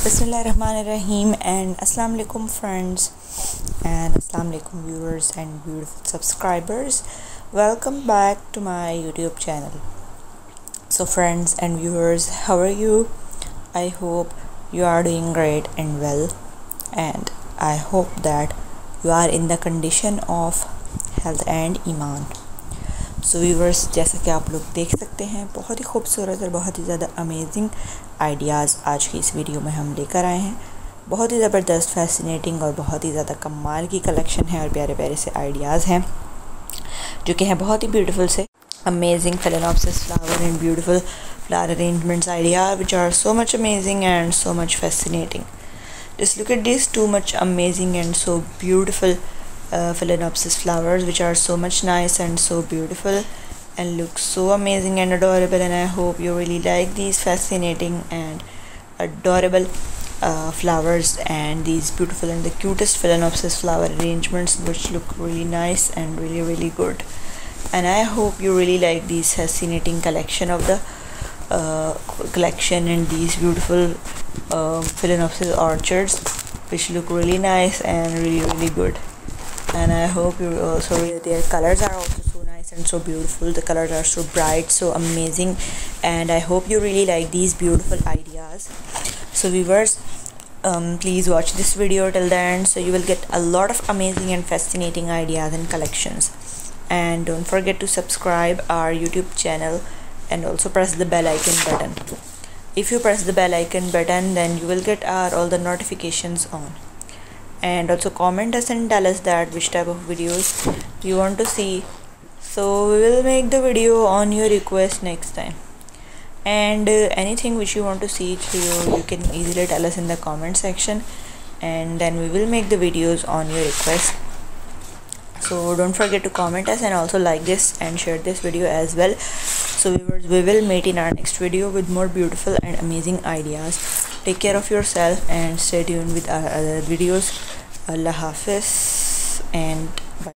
Bismillahirrahmanirrahim and Assalamu alaikum friends and Assalamu alaikum viewers and beautiful subscribers. Welcome back to my YouTube channel. So friends and viewers, how are you? I hope you are doing great and well and I hope that you are in the condition of health and iman. So so, जैसा कि आप लोग देख सकते हैं बहुत ही खूबसूरत और बहुत ही ज़्यादा अमेजिंग आइडियाज़ आज की इस वीडियो में हम लेकर आए हैं। बहुत ही ज़बरदस्त फैसिनेटिंग और बहुत ही ज़्यादा कमाल की कलेक्शन है और प्यारे प्यारे से आइडियाज़ हैं जो कि हैं बहुत ही ब्यूटीफुल से amazing phalaenopsis flower and beautiful flower arrangements idea which are so much amazing and so much fascinating just look at this too much amazing and so beautiful uh, phalaenopsis flowers which are so much nice and so beautiful and look so amazing and adorable and I hope you really like these fascinating and adorable uh, flowers and these beautiful and the cutest phalaenopsis flower arrangements which look really nice and really really good. And I hope you really like these fascinating collection of the uh, collection and these beautiful uh, phalaenopsis orchids which look really nice and really really good and I hope you also their colors are also so nice and so beautiful. The colors are so bright so amazing. And I hope you really like these beautiful ideas. So viewers um, please watch this video till the end so you will get a lot of amazing and fascinating ideas and collections. And don't forget to subscribe our youtube channel and also press the bell icon button. If you press the bell icon button then you will get our all the notifications on and also comment us and tell us that which type of videos you want to see. So we will make the video on your request next time. And uh, anything which you want to see you you can easily tell us in the comment section. And then we will make the videos on your request. So don't forget to comment us and also like this and share this video as well so viewers we will meet in our next video with more beautiful and amazing ideas. Take care of yourself and stay tuned with our other videos. Allah hafiz and